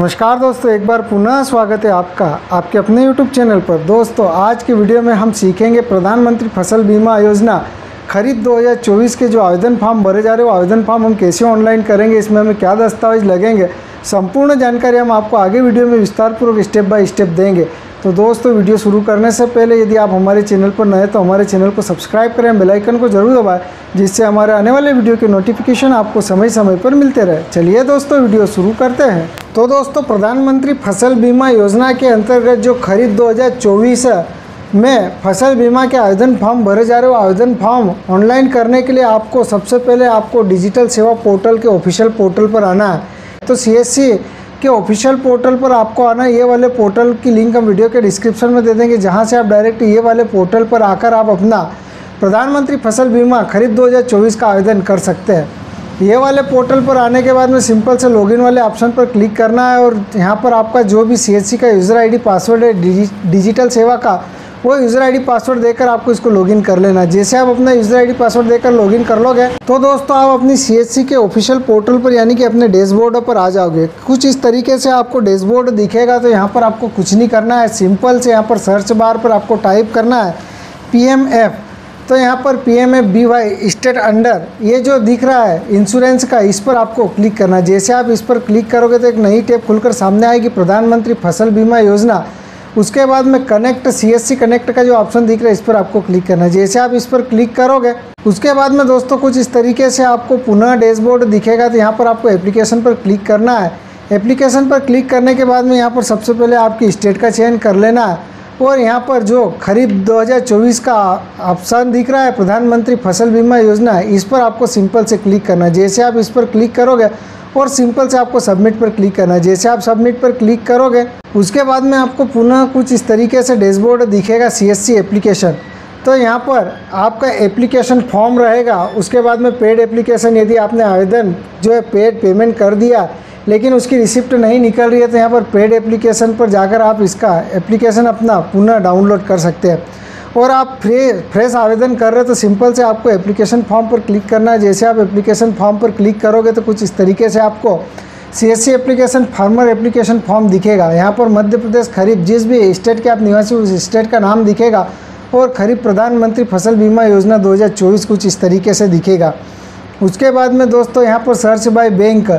नमस्कार दोस्तों, एक बार पुनः स्वागत है आपका, आपके अपने YouTube चैनल पर। दोस्तों, आज के वीडियो में हम सीखेंगे प्रधानमंत्री फ़सल बीमा योजना। खरीद 2024 के जो आवेदन फॉर्म भरे जा रहे हैं आवेदन फॉर्म हम कैसे ऑनलाइन करेंगे, इसमें हमें क्या दस्तावेज़ लगेंगे, संपूर्ण जानकारी हम आपको आगे वीडियो में विस्तारपूर्वक स्टेप बाय स्टेप देंगे। तो दोस्तों, वीडियो शुरू करने से पहले यदि आप हमारे चैनल पर नए तो हमारे चैनल को सब्सक्राइब करें, बेल आइकन को ज़रूर दबाएँ, जिससे हमारे आने वाले वीडियो के नोटिफिकेशन आपको समय समय पर मिलते रहे। चलिए दोस्तों, वीडियो शुरू करते हैं। तो दोस्तों, प्रधानमंत्री फ़सल बीमा योजना के अंतर्गत जो खरीद 2024 में फ़सल बीमा के आवेदन फॉर्म भरे जा रहे हो आवेदन फॉर्म ऑनलाइन करने के लिए आपको सबसे पहले आपको डिजिटल सेवा पोर्टल के ऑफिशियल पोर्टल पर आना है। तो सीएससी के ऑफिशियल पोर्टल पर आपको आना ये वाले पोर्टल की लिंक हम वीडियो के डिस्क्रिप्शन में दे देंगे, जहाँ से आप डायरेक्ट ये वाले पोर्टल पर आकर आप अपना प्रधानमंत्री फ़सल बीमा खरीद 2024 का आवेदन कर सकते हैं। ये वाले पोर्टल पर आने के बाद में सिंपल से लॉगिन वाले ऑप्शन पर क्लिक करना है और यहाँ पर आपका जो भी सीएससी का यूज़र आईडी पासवर्ड है डिजिटल सेवा का वो यूज़र आईडी पासवर्ड देकर आपको इसको लॉगिन कर लेना। जैसे आप अपना यूज़र आईडी पासवर्ड देकर लॉगिन कर लोगे तो दोस्तों आप अपनी सी के ऑफिशियल पोर्टल पर, यानी कि अपने डैशबोर्ड पर आ जाओगे। कुछ इस तरीके से आपको डैशबोर्ड दिखेगा तो यहाँ पर आपको कुछ नहीं करना है। सिंपल से यहाँ पर सर्च बार पर आपको टाइप करना है। पीएमएफ तो यहाँ पर P M F B Y state under ये जो दिख रहा है इंश्योरेंस का, इस पर आपको क्लिक करना जैसे आप इस पर क्लिक करोगे तो एक नई टेप खुलकर सामने आएगी। प्रधानमंत्री फ़सल बीमा योजना। उसके बाद में connect C S C connect का जो ऑप्शन दिख रहा है, इस पर आपको क्लिक करना है। जैसे आप इस पर क्लिक करोगे, उसके बाद में दोस्तों कुछ इस तरीके से आपको पुनः डैशबोर्ड दिखेगा तो यहाँ पर आपको एप्लीकेशन पर क्लिक करना है। एप्लीकेशन पर क्लिक करने के बाद में यहाँ पर सबसे पहले आपकी स्टेट का चयन कर लेना है। और यहाँ पर जो खरीद 2024 का ऑप्शन दिख रहा है, प्रधानमंत्री फ़सल बीमा योजना, इस पर आपको सिंपल से क्लिक करना है। जैसे आप इस पर क्लिक करोगे और सिंपल से आपको सबमिट पर क्लिक करना है। जैसे आप सबमिट पर क्लिक करोगे, उसके बाद में आपको पुनः कुछ इस तरीके से डैशबोर्ड दिखेगा सीएससी एप्लीकेशन तो यहाँ पर आपका एप्लीकेशन फॉर्म रहेगा, उसके बाद में पेड एप्लीकेशन यदि आपने आवेदन जो है पेड पेमेंट कर दिया, लेकिन उसकी रिसिप्ट नहीं निकल रही है तो यहाँ पर पेड एप्लीकेशन पर जाकर आप इसका एप्लीकेशन अपना पुनः डाउनलोड कर सकते हैं। और आप फ्रे, फ्रेश आवेदन कर रहे हो तो सिंपल से आपको एप्लीकेशन फॉर्म पर क्लिक करना है। जैसे आप एप्लीकेशन फॉर्म पर क्लिक करोगे तो कुछ इस तरीके से आपको C S C application farmer application form दिखेगा। यहाँ पर मध्य प्रदेश खरीफ, जिस भी स्टेट के आप निवासी उस स्टेट का नाम दिखेगा। और खरीफ प्रधानमंत्री फ़सल बीमा योजना 2024 कुछ इस तरीके से दिखेगा। उसके बाद में दोस्तों, यहाँ पर सर्च बाय बैंक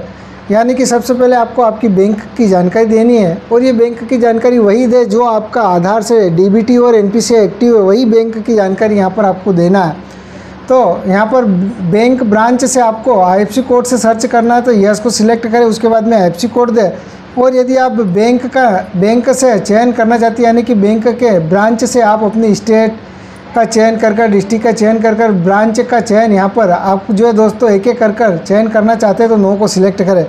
यानी कि सबसे पहले आपको आपकी बैंक की जानकारी देनी है और ये बैंक की जानकारी वही दे जो आपका आधार से डीबीटी और एनपीसी एक्टिव है, वही बैंक की जानकारी यहाँ पर आपको देना है। तो यहाँ पर बैंक ब्रांच से आपको आई कोड से सर्च करना है तो यस को सिलेक्ट करें, उसके बाद में आई कोड दे। और यदि आप बैंक का, बैंक से चयन करना चाहते हैं, यानी कि बैंक के ब्रांच से आप अपनी स्टेट का चयन कर कर, डिस्ट्रिक्ट का चयन कर कर, ब्रांच का चयन यहाँ पर आप जो है दोस्तों एक एक कर कर चयन करना चाहते हैं तो नो को सिलेक्ट करें।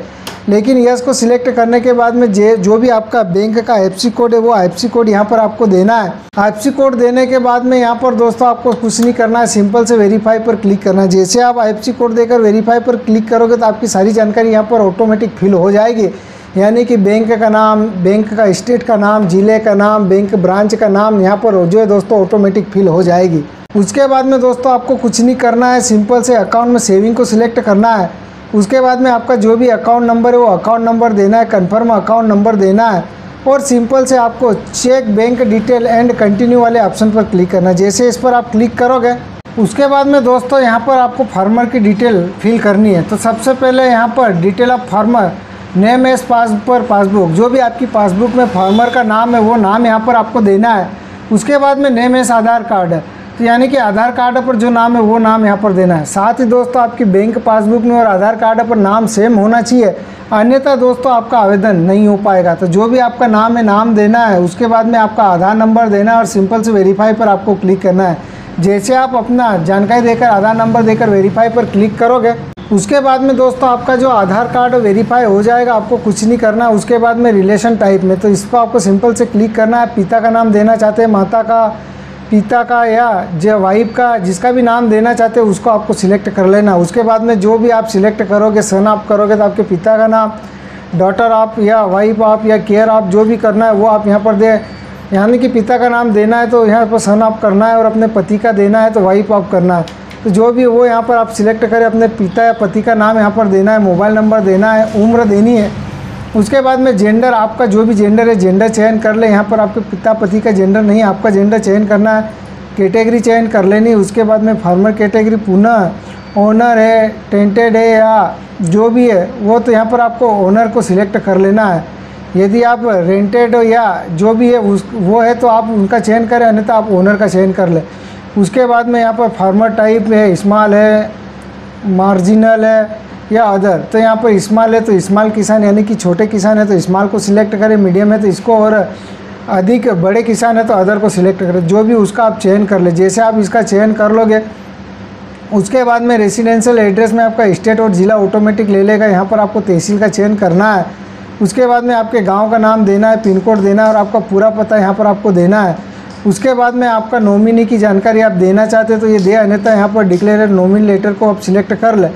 लेकिन यस को सिलेक्ट करने के बाद में जे जो भी आपका बैंक का एफ़ कोड है, वो एफ़ कोड यहाँ पर आपको देना है। एफ़ कोड देने के बाद में यहाँ पर दोस्तों आपको कुछ नहीं करना है, सिंपल से वेरीफाई पर क्लिक करना है। जैसे आप एफ़ कोड देकर वेरीफाई पर क्लिक करोगे तो आपकी सारी जानकारी यहाँ पर ऑटोमेटिक फिल हो जाएगी। यानी कि बैंक का नाम, बैंक का स्टेट का नाम, ज़िले का नाम, बैंक ब्रांच का नाम यहाँ पर जो है दोस्तों ऑटोमेटिक फिल हो जाएगी। उसके बाद में दोस्तों आपको कुछ नहीं करना है सिंपल से अकाउंट में सेविंग को सिलेक्ट करना है। उसके बाद में आपका जो भी अकाउंट नंबर है, वो अकाउंट नंबर देना है कन्फर्म अकाउंट नंबर देना है और सिंपल से आपको check bank detail and continue वाले ऑप्शन पर क्लिक करना है। जैसे इस पर आप क्लिक करोगे, उसके बाद में दोस्तों यहाँ पर आपको फार्मर की डिटेल फिल करनी है। तो सबसे पहले यहाँ पर detail of farmer name as pass per passbook, जो भी आपकी पासबुक में फार्मर का नाम है, वो नाम यहाँ पर आपको देना है। उसके बाद में नेम एस आधार कार्ड है। तो यानी कि आधार कार्ड पर जो नाम है, वो नाम यहाँ पर देना है। साथ ही दोस्तों, आपकी बैंक पासबुक में और आधार कार्ड पर नाम सेम होना चाहिए। अन्यथा दोस्तों, आपका आवेदन नहीं हो पाएगा। तो जो भी आपका नाम है, नाम देना है। उसके बाद में आपका आधार नंबर देना है और सिंपल से वेरीफाई पर आपको क्लिक करना है। जैसे आप अपना जानकारी देकर आधार नंबर देकर वेरीफाई पर क्लिक करोगे उसके बाद में दोस्तों आपका जो आधार कार्ड वेरीफाई हो जाएगा, आपको कुछ नहीं करना, उसके बाद में रिलेशन टाइप में। तो इस पर आपको सिंपल से क्लिक करना है। पिता का नाम देना चाहते हैं, माता का, पिता का या जो वाइफ का, जिसका भी नाम देना चाहते हैं, उसको आपको सिलेक्ट कर लेना। उसके बाद में जो भी आप सिलेक्ट करोगे सन आप करोगे तो आपके पिता का नाम डॉटर आप या वाइफ आप या केयर आप जो भी करना है, वो आप यहाँ पर दे यानी कि पिता का नाम देना है तो यहाँ पर सन आप करना है और अपने पति का देना है तो वाइफ आप करना है। तो जो भी वो यहाँ पर आप सिलेक्ट करें, अपने पिता या पति का नाम यहाँ पर देना है मोबाइल नंबर देना है, उम्र देनी है। उसके बाद में जेंडर आपका जो भी जेंडर है जेंडर चयन कर ले। यहाँ पर आपके पिता पति का जेंडर नहीं आपका जेंडर चयन करना है। कैटेगरी चयन कर लेनी। उसके बाद में फार्मर कैटेगरी पुनः ओनर है टेंटेड है या जो भी है, वो तो यहाँ पर आपको ओनर को सिलेक्ट कर लेना है। यदि आप रेंटेड हो या जो भी है, उस, वो है तो आप उनका चयन करें, अन्यथा आप ओनर का चयन कर लें। उसके बाद में यहाँ पर फार्मर टाइप है स्मॉल है मार्जिनल है, या अदर तो यहाँ पर स्मॉल है तो स्मॉल किसान, यानी कि छोटे किसान है तो इस्माल को सिलेक्ट करें मीडियम है तो इसको और अधिक बड़े किसान है तो अदर को सिलेक्ट करें. जो भी उसका आप चयन कर ले, जैसे आप इसका चयन कर लोगे, उसके बाद में रेसिडेंशियल एड्रेस में आपका स्टेट और ज़िला ऑटोमेटिक ले लेगा. यहाँ पर आपको तहसील का चयन करना है. उसके बाद में आपके गाँव का नाम देना है, पिन कोड देना है और आपका पूरा पता यहाँ पर आपको देना है. उसके बाद में आपका नॉमिनी की जानकारी आप देना चाहते हैं तो ये दे अन्यथा यहाँ पर डिक्लेयर नॉमिनी लेटर को आप सिलेक्ट कर लें।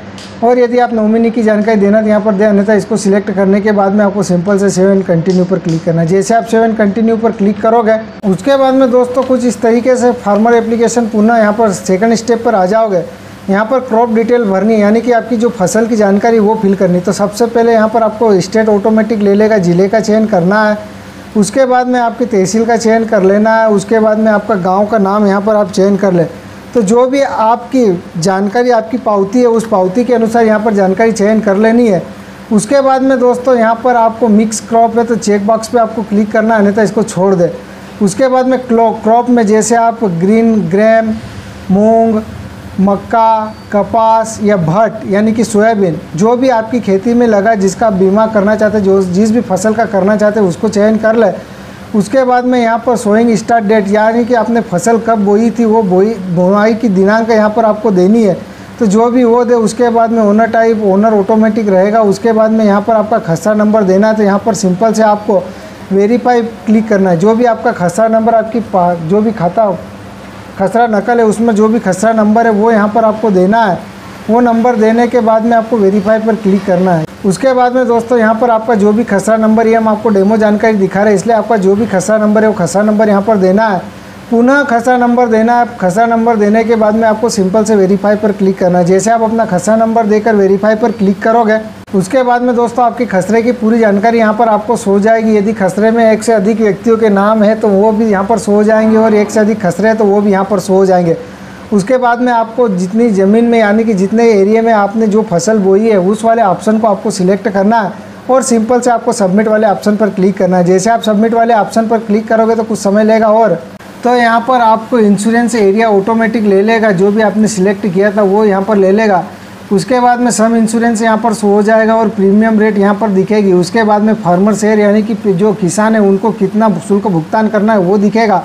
और यदि आप नॉमिनी की जानकारी देना तो यहाँ पर दे अन्यथा इसको सिलेक्ट करने के बाद में आपको सिंपल से सेवन कंटिन्यू पर क्लिक करना जैसे आप सेवन कंटिन्यू पर क्लिक करोगे, उसके बाद में दोस्तों कुछ इस तरीके से फार्मर एप्लीकेशन पुनः यहाँ पर सेकेंड स्टेप पर आ जाओगे। यहाँ पर क्रॉप डिटेल भरनी, यानी कि आपकी जो फ़सल की जानकारी वो फिल करनी। तो सबसे पहले यहाँ पर आपको स्टेट ऑटोमेटिक ले लेगा, ज़िले का चयन करना है। उसके बाद में आपकी तहसील का चयन कर लेना है, उसके बाद में आपका गाँव का नाम यहाँ पर आप चयन कर ले। तो जो भी आपकी जानकारी आपकी पावती है, उस पावती के अनुसार यहाँ पर जानकारी चयन कर लेनी है। उसके बाद में दोस्तों यहाँ पर आपको मिक्स क्रॉप है तो चेक बॉक्स आपको क्लिक करना है नहीं तो इसको छोड़ दे। उसके बाद में क्रॉप में जैसे आप ग्रीन, ग्रेम, मूंग मक्का, कपास या भट्ट, यानी कि सोयाबीन, जो भी आपकी खेती में लगा, जिसका बीमा करना चाहते, जो जिस भी फ़सल का करना चाहते, उसको चयन कर ले। उसके बाद में यहाँ पर सोइंग स्टार्ट डेट यानी कि आपने फ़सल कब बोई थी, वो बोई, बुआई की दिनांक यहाँ पर आपको देनी है। तो जो भी वो दे, उसके बाद में ओनर टाइप ओनर ऑटोमेटिक रहेगा। उसके बाद में यहाँ पर आपका खसरा नंबर देना है तो यहाँ पर सिंपल से आपको वेरीफाई क्लिक करना है। जो भी आपका खसरा नंबर आपकी जो भी खाता खसरा नकल है, उसमें जो भी खसरा नंबर है, वो यहाँ पर आपको देना है। वो नंबर देने के बाद में आपको वेरीफाई पर क्लिक करना है। उसके बाद में दोस्तों, यहाँ पर आपका जो भी खसरा नंबर, ये हम आपको डेमो जानकारी दिखा रहे हैं, इसलिए आपका जो भी खसरा नंबर है, वो खसरा नंबर यहाँ पर देना है। पुनः खसा नंबर देना है। खसा नंबर देने के बाद में आपको सिंपल से वेरीफाई पर क्लिक करना है। जैसे आप अपना खसा नंबर देकर वेरीफाई पर क्लिक करोगे, उसके बाद में दोस्तों आपकी खसरे की पूरी जानकारी यहाँ पर आपको सो जाएगी। यदि खसरे में एक से अधिक व्यक्तियों के नाम है तो वो भी यहाँ पर सो जाएँगे और एक से अधिक खसरे हैं तो वो भी यहाँ पर सो जाएँगे। उसके बाद में आपको जितनी ज़मीन में, यानी कि जितने एरिया में आपने जो फ़सल बोई है, उस वाले ऑप्शन को आपको सिलेक्ट करना है और सिंपल से आपको सबमिट वाले ऑप्शन पर क्लिक करना है। जैसे आप सबमिट वाले ऑप्शन पर क्लिक करोगे तो कुछ समय लेगा और तो यहाँ पर आपको इंश्योरेंस एरिया ऑटोमेटिक ले लेगा, जो भी आपने सिलेक्ट किया था वो यहाँ पर ले लेगा। उसके बाद में सम इंश्योरेंस यहाँ पर हो जाएगा और प्रीमियम रेट यहाँ पर दिखेगी। उसके बाद में फार्मर शेयर यानी कि जो किसान है, उनको कितना शुल्क भुगतान करना है वो दिखेगा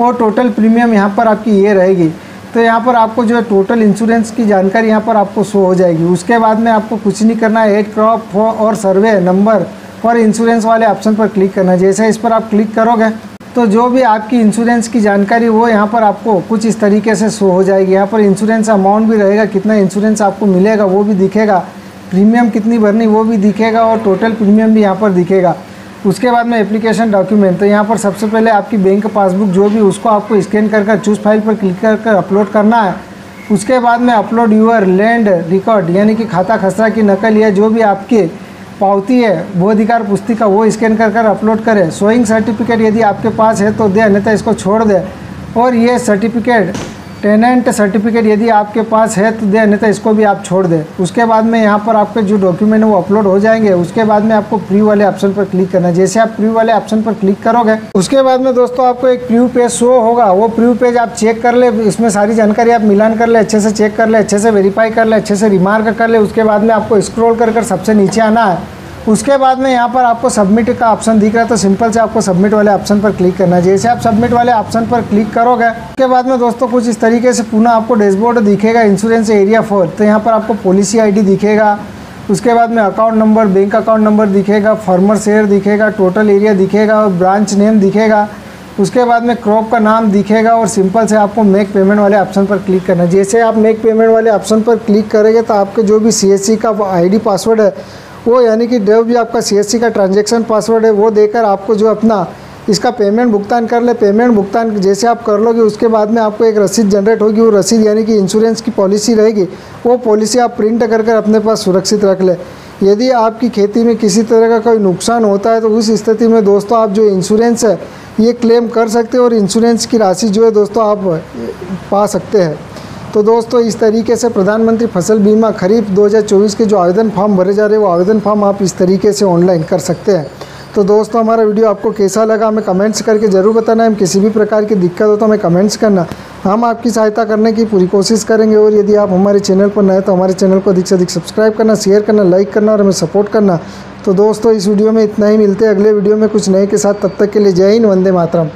और टोटल प्रीमियम यहाँ पर आपकी ये रहेगी। तो यहाँ पर आपको जो है टोटल इंश्योरेंस की जानकारी यहाँ पर आपको शो हो जाएगी। उसके बाद में आपको कुछ नहीं करना है। एड क्रॉप और सर्वे नंबर फॉर इंश्योरेंस वाले ऑप्शन पर क्लिक करना है। जैसे इस पर आप क्लिक करोगे तो जो भी आपकी इंश्योरेंस की जानकारी वो यहाँ पर आपको कुछ इस तरीके से शो हो जाएगी। यहाँ पर इंश्योरेंस अमाउंट भी रहेगा, कितना इंश्योरेंस आपको मिलेगा वो भी दिखेगा। प्रीमियम कितनी भरनी वो भी दिखेगा और टोटल प्रीमियम भी यहाँ पर दिखेगा। उसके बाद में एप्लीकेशन डॉक्यूमेंट तो यहाँ पर सबसे पहले आपकी बैंक पासबुक जो भी, उसको आपको स्कैन कर कर चूज़ फ़ाइल पर क्लिक कर कर अपलोड करना है। उसके बाद में अपलोड यूर लैंड रिकॉर्ड यानी कि खाता खसरा की नकल या जो भी आपकी पावती है, वो अधिकार पुस्तिका वो स्कैन कर कर अपलोड करें। सोइंग सर्टिफिकेट यदि आपके पास है तो दे तो इसको छोड़ दे। और ये सर्टिफिकेट टेनेंट सर्टिफिकेट यदि आपके पास है तो दे, नहीं तो इसको भी आप छोड़ दें। उसके बाद में यहाँ पर आपके जो डॉक्यूमेंट है वो अपलोड हो जाएँगे। उसके बाद में आपको प्री वाले ऑप्शन पर क्लिक करना है। जैसे आप प्री वाले ऑप्शन पर क्लिक करोगे, उसके बाद में दोस्तों आपको एक प्री पेज शो होगा। वो प्री पेज आप चेक कर ले, इसमें सारी जानकारी आप मिलान कर ले, अच्छे से चेक कर ले, अच्छे से वेरीफाई कर ले, अच्छे से रिमार्क कर ले। उसके बाद में आपको स्क्रोल कर कर सबसे नीचे आना है। उसके बाद में यहाँ पर आपको सबमिट का ऑप्शन दिख रहा है तो सिंपल से आपको सबमिट वाले ऑप्शन पर क्लिक करना है। जैसे आप सबमिट वाले ऑप्शन पर क्लिक करोगे, उसके बाद में दोस्तों कुछ इस तरीके से पुनः आपको डैशबोर्ड दिखेगा इंश्योरेंस एरिया फोर तो यहाँ पर आपको पॉलिसी आईडी दिखेगा, उसके बाद में account number bank account number दिखेगा फार्मर शेयर दिखेगा टोटल एरिया दिखेगा और ब्रांच नेम दिखेगा। उसके बाद में क्रॉप का नाम दिखेगा और सिंपल से आपको मेक पेमेंट वाले ऑप्शन पर क्लिक करना है। जैसे आप मेक पेमेंट वाले ऑप्शन पर क्लिक करेंगे तो आपके जो भी सीएससी का आईडी पासवर्ड है वो यानी कि जो भी आपका सीएससी का ट्रांजेक्शन पासवर्ड है, वो देकर आपको जो अपना इसका पेमेंट भुगतान कर ले। पेमेंट भुगतान जैसे आप कर लोगे, उसके बाद में आपको एक रसीद जनरेट होगी। वो रसीद यानी कि इंश्योरेंस की पॉलिसी रहेगी। वो पॉलिसी आप प्रिंट कर कर अपने पास सुरक्षित रख ले। यदि आपकी खेती में किसी तरह का कोई नुकसान होता है तो उस स्थिति में दोस्तों आप जो इंश्योरेंस है, ये क्लेम कर सकते हैं और इंश्योरेंस की राशि जो है दोस्तों आप पा सकते हैं। तो दोस्तों, इस तरीके से प्रधानमंत्री फ़सल बीमा खरीफ 2024 के जो आवेदन फॉर्म भरे जा रहे हैं, वो आवेदन फॉर्म आप इस तरीके से ऑनलाइन कर सकते हैं। तो दोस्तों, हमारा वीडियो आपको कैसा लगा, हमें कमेंट्स करके ज़रूर बताना। हम किसी भी प्रकार की दिक्कत हो तो हमें कमेंट्स करना। हम आपकी सहायता करने की पूरी कोशिश करेंगे और यदि आप हमारे चैनल पर नए तो हमारे चैनल को अधिक से अधिक सब्सक्राइब करना, शेयर करना, लाइक करना और हमें सपोर्ट करना। तो दोस्तों, इस वीडियो में इतना ही। मिलते हैं अगले वीडियो में कुछ नए के साथ। तब तक के लिए जय हिंद, वंदे मातरम।